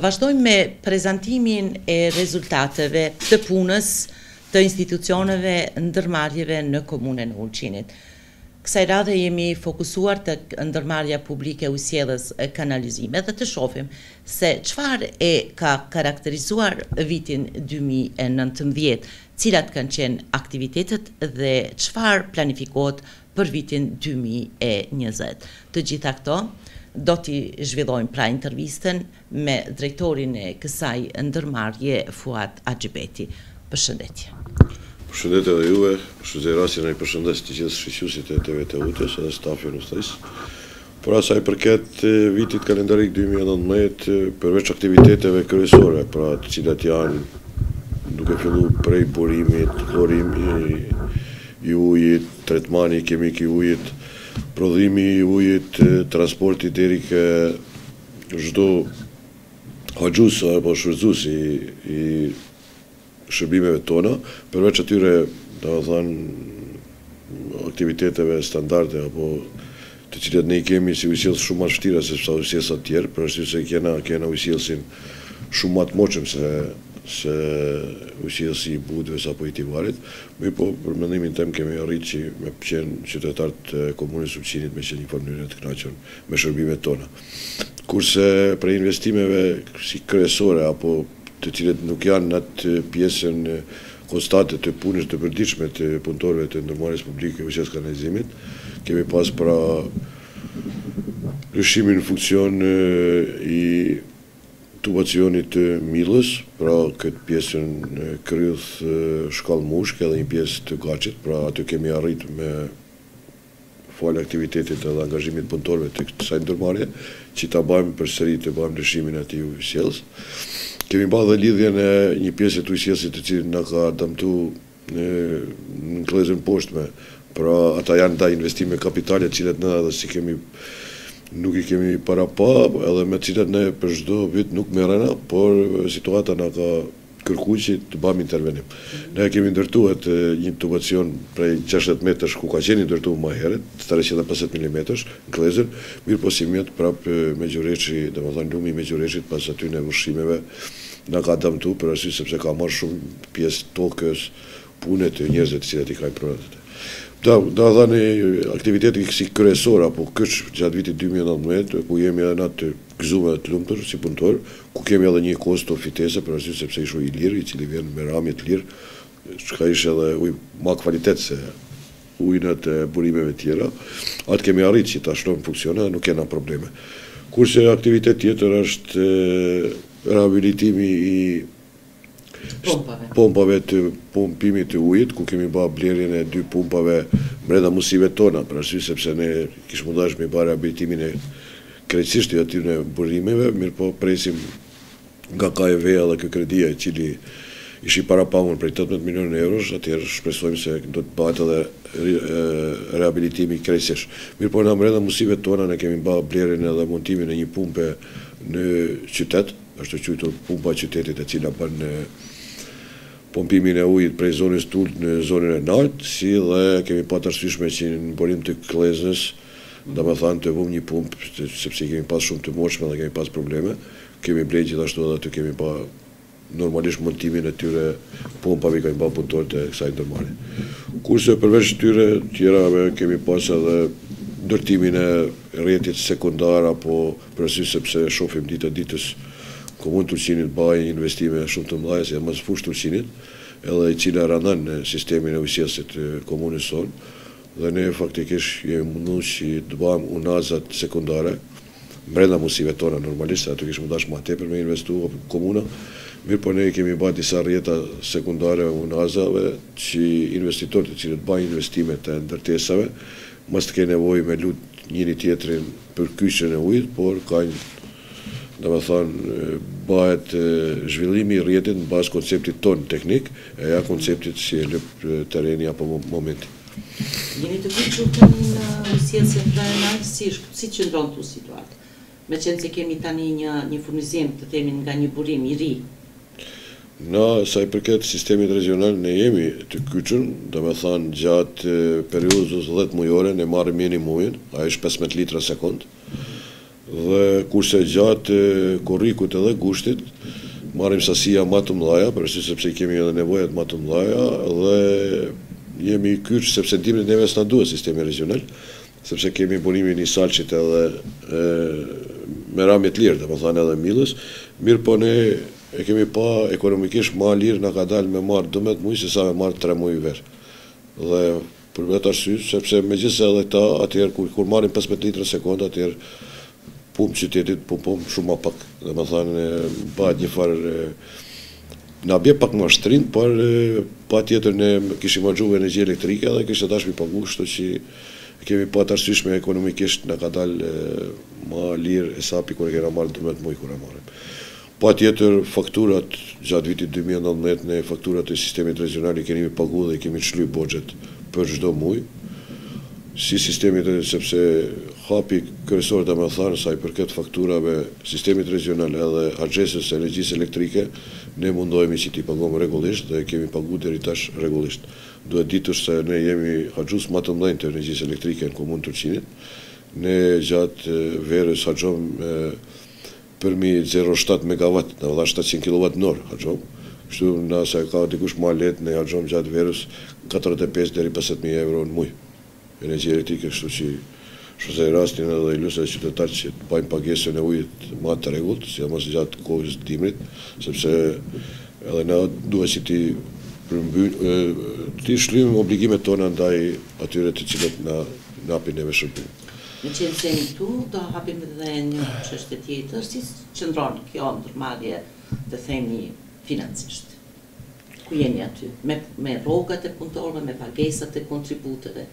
Vazhdojmë me prezantimin e rezultateve të punës të institucioneve ndërmarrjeve në Komunën e Ulqinit. Kësaj radhe jemi fokusuar tek ndërmarrja publike Ujësjellës Kanalizime dhe të shofim se çfarë e ka karakterizuar vitin dy mijë e nëntëmbëdhjetë, cilat kanë qenë aktivitetet dhe çfarë planifikohet për vitin dy mijë e njëzet. Të gjitha këto do t'i zhvillojmë pra intervistën me drejtorin e kësaj ndërmarrje Fuat Haxhibeti. Përshëndetje. Përshëndetje edhe juve, shfrytëzoj rastin edhe i përshëndes të gjithë shikuesit e TV Teutës edhe stafin në tërësi. Por sa i përket vitit kalendarik dy mijë e nëntëmbëdhjetë, përveç aktiviteteve kryesore, pra të cilat janë duke fillu prej burimit, burimi i ujit, tretmani kimik i ujit, prodhimi i ujit, transporti deri ke çdo harxhus apo shfrytëzues i i shërbimeve tona, përveç atyre, domethënë, aktiviteteve standarde apo të cilat ne i kemi si ujësjellës shumë ma të vështira se sa ujësjellësat tjerë, për arsye se kena kena ujësjellësin shumë ma të moçëm se se ujësjellësi i Budvës apo i Tivarit, mirëpo për mendimin tem kemi arritë që me qenë qytetarë të komunës së Ulqinit me qenë një farë mënyre të kënaqur me shërbimet tona. Kurse prej investimeve si kryesore apo të cilat nuk janë n'atë pjesën konstante të punës të përditshme të punëtorëve të ndërmarrjes publike ujësjellës kanalizimit, kemi pas pra lëshimin në funksion i tubacionit të Millës, pra këtë pjesën Kryth, Shkallë Mushkë edhe një pjesë të Gaçit, pra aty kemi arrit me falë aktivitetit edhe angazhimit të punëtorëve të kësaj ndërmarrje, që ta bëjmë përsëri, të bëjmë lëshimin e atij ujësjellësi. Kemi bërë dhe lidhjen e një pjese të ujësjellësit i cili na ka dëmtu në në Kllezën të Poshtme. Pra ata janë disa investime kapitale të cilat ne edhe si kemi nuk i kemi parapa, edhe me të cilat ne për çdo vit nuk merrena, por situata na ka kërku që të bëjmë intervenim. Ne e kemi ndërtu atë një tubacion prej gjashtëdhjetë metrash ku ka qenë i ndërtuar më herët, treqind e pesëdhjetë milimetrash, në Kllezën, mirëpo sivjet prapë Megjureçi, domethënë lumi i Megjureçit pas atyne vërshimeve na ka dëmtu për arsye sepse ka marrë shumë pjesë tokës, pune të njerëzve të cilat i kanë pronat aty. Do të thoni aktiviteti si kryesor apo kyç gjatë vitit dy mijë e nëntëmbëdhjetë ku jemi edhe në atë Gëzume e të lumtur si punëtor, ku kemi edhe një kosto fituese për arsye sepse ish ujë i lirë, i cili vjen me ramje të lirë, çka ish edhe ujë ma kvalitet se ujnat e burimeve tjera, atë kemi arrit që ta shtojmë n'funksion edhe nuk kena probleme. Kurse aktivitet tjetër është rehabilitimi i. pompave të pompimit të ujit, ku kemi ba blerjen e dy pumpave brenda musive tona, për arsye sepse ne kish m'u dashtë me ba rehabilitimin e krejtësisht të atyne burimeve, mirëpo presim nga KfW-ja dhe ky kredia i cili ishë i parapamun prej tetëmbëdhjetë milionë eurosh, atëherë shpresojmë se do të bëhet edhe rehabilitimi krejtësisht. Mirëpo na brenda musive tona ne kemi ba blerjen edhe montimin e një pumpe në qytet, Ashtuquajtur Pumpa e Qytetit e cila bën pompimin e ujit prej zonës t'ultë në zonën e lartë, si dhe kemi pa t'arsyeshme që në burim të Kleznës, domethënë të vumë një pumpë, sepse i kemi pas shumë të moçme dhe kemi pas probleme, kemi ble gjithashtu edhe aty kemi ba normalisht montimin e atyre pompave i kanë ba punëtorët e kësaj ndërmarrje. Kurse përveç këtyre tjerave kemi pas edhe ndërtimin e rrjetit sekondar apo Për arsye sepse e shohim dita-ditës n'Komunë t'Ulqinit bahen investime shumë të mëdha sidomos n'Fushë t'Ulqinit edhe e cila rëndon në sistemin e ujësjellësit të komunës sonë dhe ne faktikisht jemi mundu që të bajmë unazat sekondare mbrenda mundësive tona normalisht aty kish m'u dashtë ma tepër me investu komuna mirëpo ne i kemi ba disa rrjeta sekondare unazave që investitorët të cilët bajnë investime të ndërtesave mos të kenë nevojë me lut njëri tjetrin për kyçjen e ujit, por ka një domethënë bëhet zhvillimi i rrjetit në bazë konceptit tonë teknik e jo konceptit si e lyp terreni apo momenti. Jeni të kyçur tani në ujësjellësin regjional, si, si qëndron këtu situata? Meqenëse kemi tani një një furnizim, të themi nga një burim i ri. Në sa i përket sistemit regjional ne jemi të kyçur, domethënë gjatë periudhës dhjetë mujore ne marrim minimumin, ai është pesëmbëdhjetë litra sekond, dhe kurse gjatë korrikut edhe gushtit marrim sasia ma të mëdhaja, për arsye sepse i kemi edhe nevojat ma të mëdhaja dhe jemi kyç sepse dimrit neve s'na duhet sistemi regjional, sepse kemi burimin e Salçit edhe me ramje të lirë, domethënë edhe Millës, mirëpo ne e kemi pa ekonomikisht ma lirë na ka dalë me marrë dymbëdhjetë muaj se sa me marrë tre muaj verë. Dhe për këtë arsye, sepse megjithëse edhe këta atëherë kur marrim pesëmbëdhjetë litra në sekondë atëherë Pompë qytetit, pompë pompë shumë ma pak, domethënë, bahet një farë, na bje pak ma shtrejtë, por patjetër ne kishim harxhu energji elektrike dhe kishte dashtë mi pagu, kështu që kemi pa t' arsyshme ekonomikisht, na ka dalë ma lirë se sa kur e kena marë në dymbëdhjetë mujë kur e marrim. Patjetër, fakturat, gjatë vitit dy mijë e nëntëmbëdhjetë ne fakturat e sistemit regjional i kemi pagu dhe i kemi shly borxhet për çdo muj, si sistemit, sepse hapi kryesor domethënë sa i përket fakturave sistemit regjional edhe harxhesës Energjisë Elektrike, ne mundohemi që t'i pagojmë rregullisht dhe kemi pagu deri tash rregullisht. Duhet ditur se ne jemi harxhues ma të mëdhenj të Energjisë Elektrike në Komunë t'Ulqinit. Ne gjatë verës harxhojmë Përmi zero presje shtatë megavat, do me thënë shtatëqind kilovat në orë, harxhom. Kështu, nëse e ka dikush ma lehtë, ne harxhojmë gjatë verës katërdhjetë e pesë deri në pesëdhjetë mijë euro në muj energji elektrike, kështu që shfrytëzoj rastin edhe i lus edhe qytetarët që të bajnë pagesën e ujit ma të rregullt, sidomos gjatë kohës të dimrit, sepse edhe na duhet që t'i përmbyllim, t'i shlyejmë obligimet tona ndaj atyre të cilët na japin neve shërbim. Meqenëse jemi këtu, do hapim edhe një çështje tjetër, si qëndron kjo ndërmarrje të themi financiarisht? Ku jeni aty? Me rrogat e punëtorëve, me pagesat e kontributeve?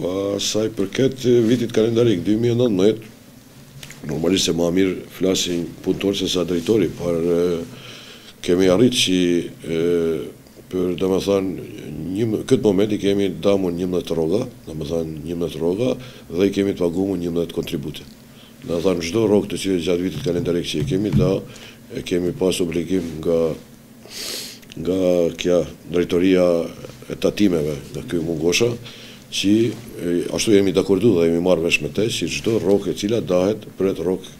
Po, sa i përket vitit kalendarik dy mijë e nëntëmbëdhjetë, normalisht se ma mirë flasin punëtorët se sa drejtori, por kemi arritë që Për domethënë një këtë moment i kemi damu njëmbëdhjetë rroga, domethënë njëmbëdhjetë rroga dhe i kemi të pagumu njëmbëdhjetë kontribute. Domethënë çdo rrogë të cilën gjatë vitit kalendarik që e kemi da e kemi pas obligim nga nga kja drejtoria e tatimeve nga ky Mugosha qi ashtu jemi dakordu dhe jemi marrë vesh me te qi çdo rrogë e cila dahet bëhet rrogë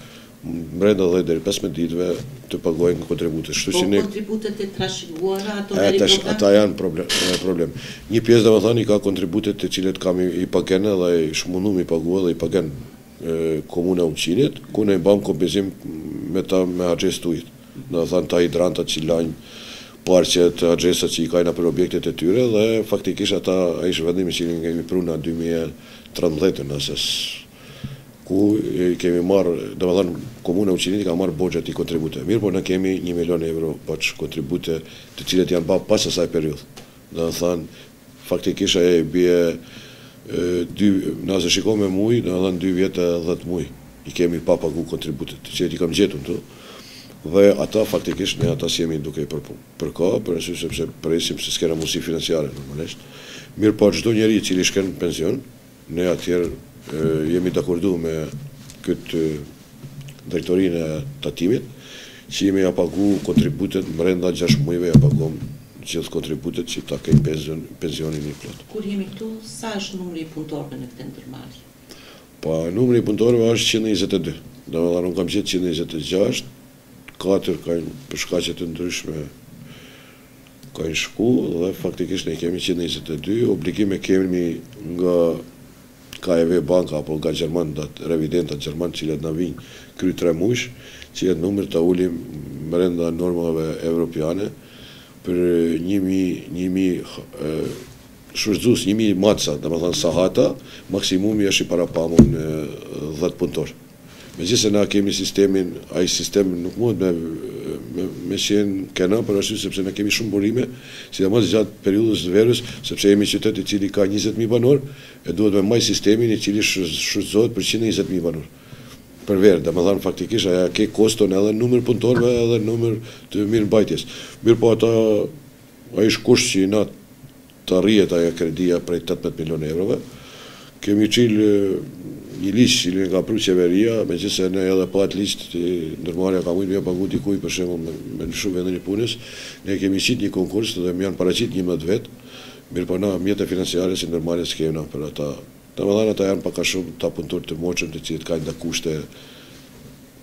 brenda dhjetë deri pesëmbëdhjetë ditëve të paguhen kontributet. Kështu që ne Po kontributet e trashëguara ato deri në program? Ata janë problem. Një pjesë domethënë i ka kontributet të cilët ka me i pagu edhe është mundu mi pagu edhe i pagen Komuna e Ulqinit, ku ne i bajmë kompenzim me të me harxhesë të ujit. Domethënë ata hidrantat që lajnë parqet, harxhesat që i ka nëpër objektet e tyre dhe faktikisht ata ai është vendimi që kemi pru në dy mijë e trembëdhjetë nëse ku i kemi marrë, domethënë Komuna e Ulqinit i ka marrë borxhet, ato kontribute. Mirëpo ne kemi një milion euro borxh kontribute të cilët janë ba pas asaj periudhë. Domethënë faktikisht ajo i bie dy, nëse shikon me muj, domethënë dy vjet e dhjetë muj i kemi pa pagu kontributet, të cilët i kam gjetur këtu dhe ata faktikisht ne ata s'jemi duke i përpu, përka, për arsye sepse presim se s'kena mundësi financiare normalisht. Mirëpo çdo njeri i cili shkon në pension, Ne atëherë jemi dakordu me këtë drejtorinë e tatimit, që me ja pagu kontributet mbrenda gjashtë mujve ja paguam gjithë kontributet që ta kenë pensionin e plotë. Kur jemi këtu, sa është numri i punëtorëve në këtë ndërmarrje? Po, numri i punëtorëve është qind e njëzet e dy. Domethënë unë kam gjetë qind e njëzet e gjashtë, katër kanë për shkaqe të ndryshme, Kanë shku dhe faktikisht ne kemi qind e njëzet e dy, obligime kemi nga KfW banka apo nga gjermanët revidentat gjerman të cilët na vijnë krye tre mujsh, të cilët numër ta ulim brenda normave evropiane për një mijë një mijë shfrytëzues një mijë matësa, domethënë sahata, maksimumi është i parapamur në dhjetë punëtorë. Megjithëse na kemi sistemin, ai sistem nuk mundet me me me qenë kena për arsye sepse na kemi shumë burime, sidomos gjatë periudhës së verës, sepse jemi qytet i cili ka njëzet mijë banorë e duhet me majtë sistemin i cili shfrytëzohet për qind e njëzet mijë banorë për verë, domethënë faktikisht ai e ka koston edhe në numër të punëtorëve edhe në numër të mirëmbajtjes. Mirëpo ata ai është kusht që i na të arrihet ajo kredia prej tetëmbëdhjetë milionë eurove. Kemi qe një ligj cilin e ka pru qeveria, megjithëse ne edhe pa atë ligj ndërmarrja ka mujt me ia pagu dikujt për shembull me lëshu vendin e punës, ne kemi qit një konkurs dhe më janë paraqit njëmbëdhjetë vet, mirëpo na mjete financiare si ndërmarrje s'kena për ata. Domethënë ata janë pak a shumë ata punëtorë të moçëm të cilët kanë edhe kushte